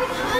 I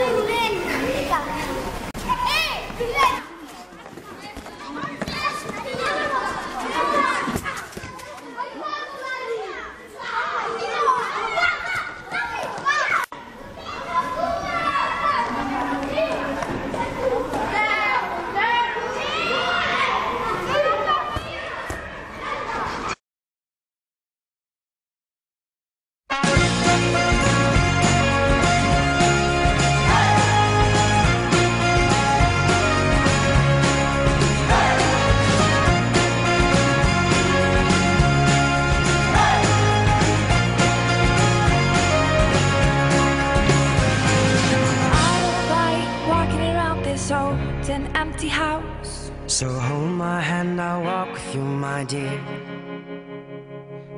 So hold my hand, I'll walk with you, my dear.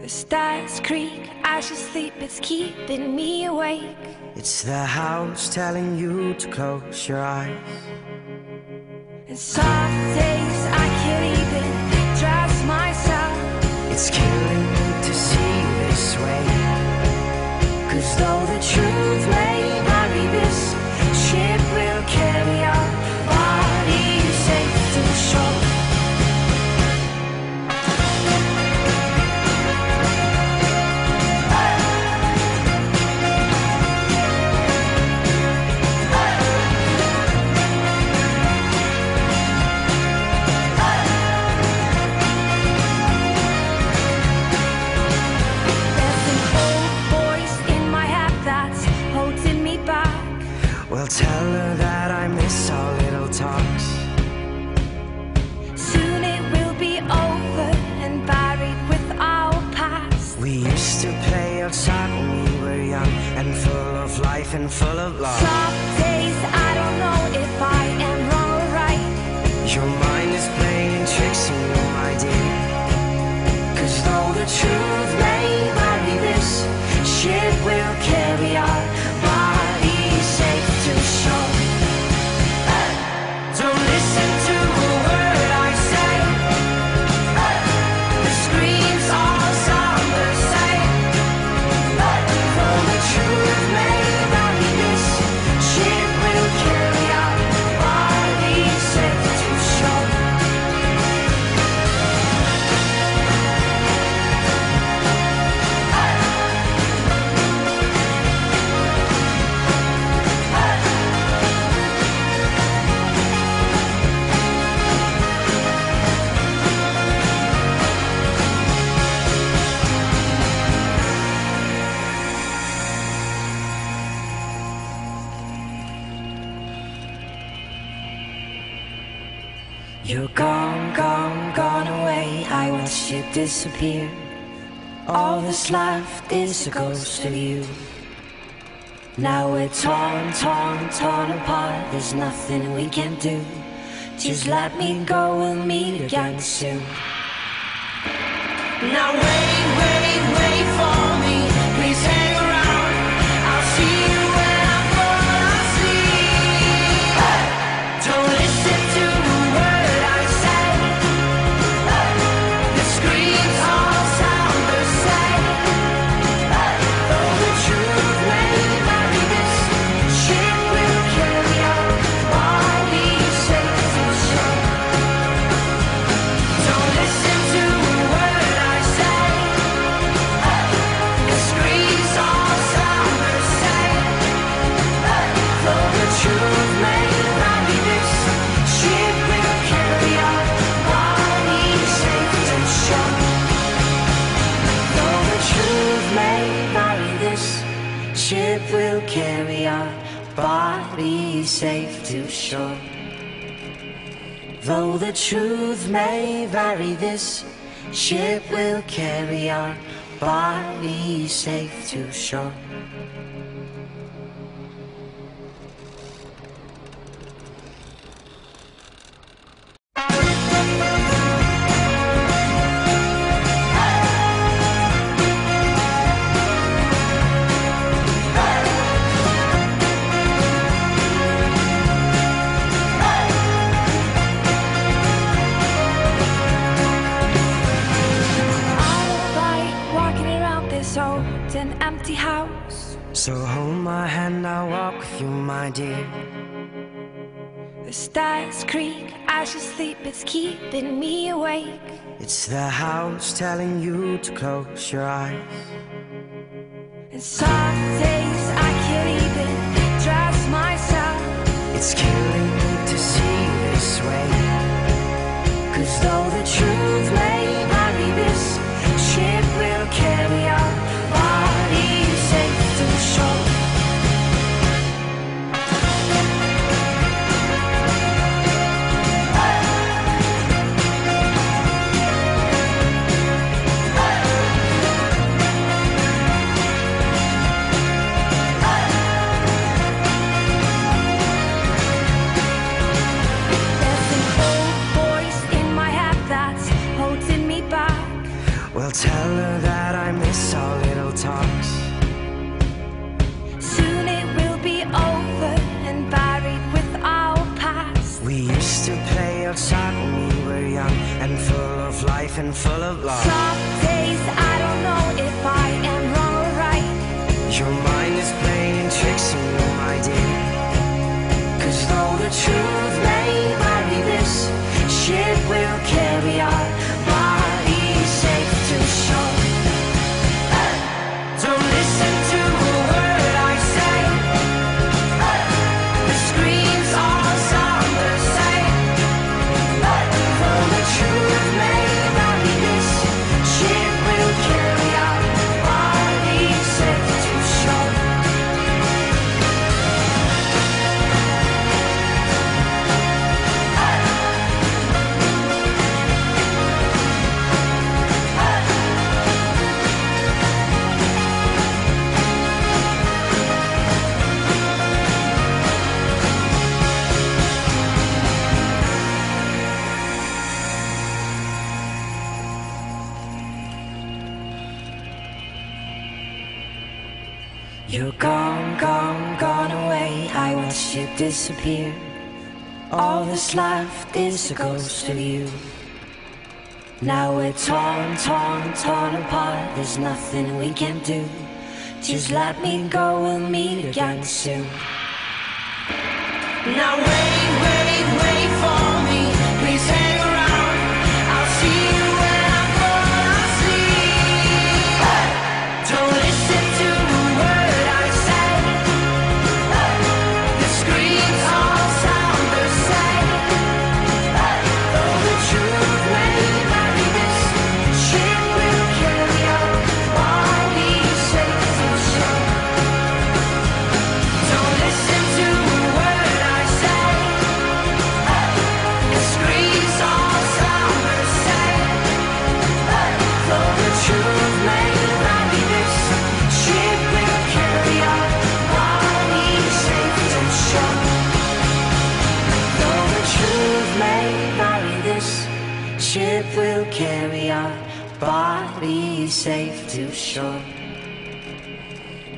The stars creak as you sleep, it's keeping me awake. It's the house telling you to close your eyes. And soft days life and full of love. Some days I don't know if I am wrong or right. Your mind is playing tricks on you, my dear. Cause though the truth may vary, this ship will carry You're gone, gone, gone away. I watched you disappear. All that's left is a ghost of you. Now we're torn, torn, torn apart. There's nothing we can do. Just let me go, we'll meet again soon. Now wait, wait will carry our bodies safe to shore. Though the truth may vary, this ship will carry our bodies safe to shore. Stars creak as you sleep, it's keeping me awake. It's the house telling you to close your eyes. And some days I can't even trust myself. It's killing me to see this way. Cause though the truth Well, tell her that I miss our little talks. Soon it will be over and buried with our past. We used to play outside when we were young and full of life and full of love. Some days I don't know if I am wrong or right. Your mind is playing tricks on you, my dear. Cause though the truth may vary, this ship will carry our disappear. All that's left is a ghost of you. Now we're torn, torn, torn apart. There's nothing we can do. Just let me go, we'll meet again soon. Now wait, wait, safe to shore.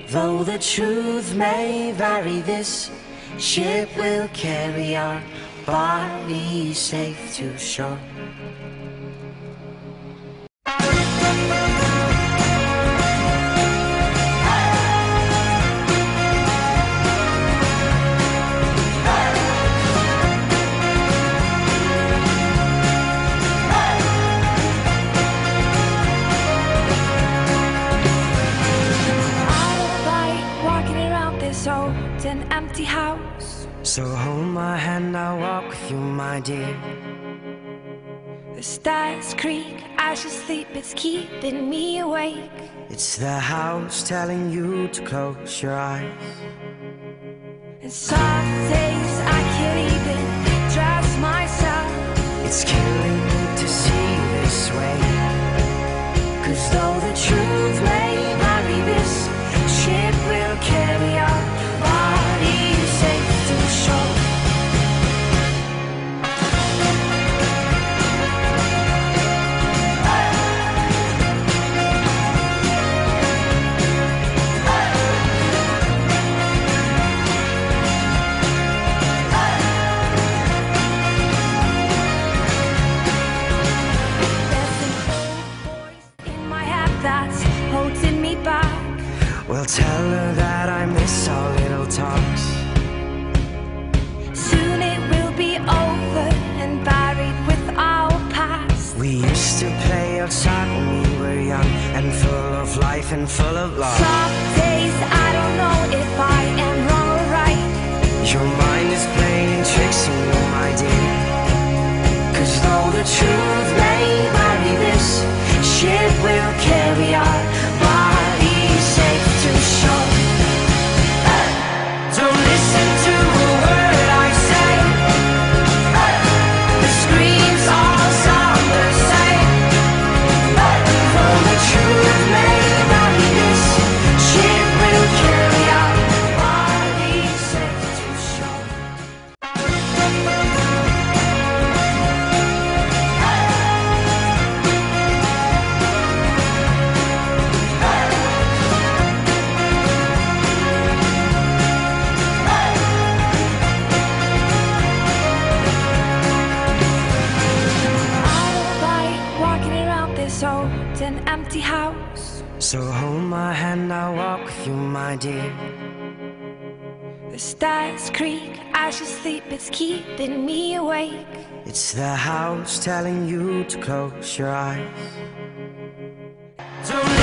Though the truth may vary, this ship will carry our bodies safe to shore. Dear. The stars creak as you sleep, it's keeping me awake. It's the house telling you to close your eyes. And some days I can't even trust myself. It's killing me to see this way. Cause though the truth I'll tell her that I miss our little talks. Soon it will be over and buried with our past. We used to play outside when we were young And full of life and full of love. my dear. The stars creak, as you sleep, it's keeping me awake. It's the house telling you to close your eyes. Don't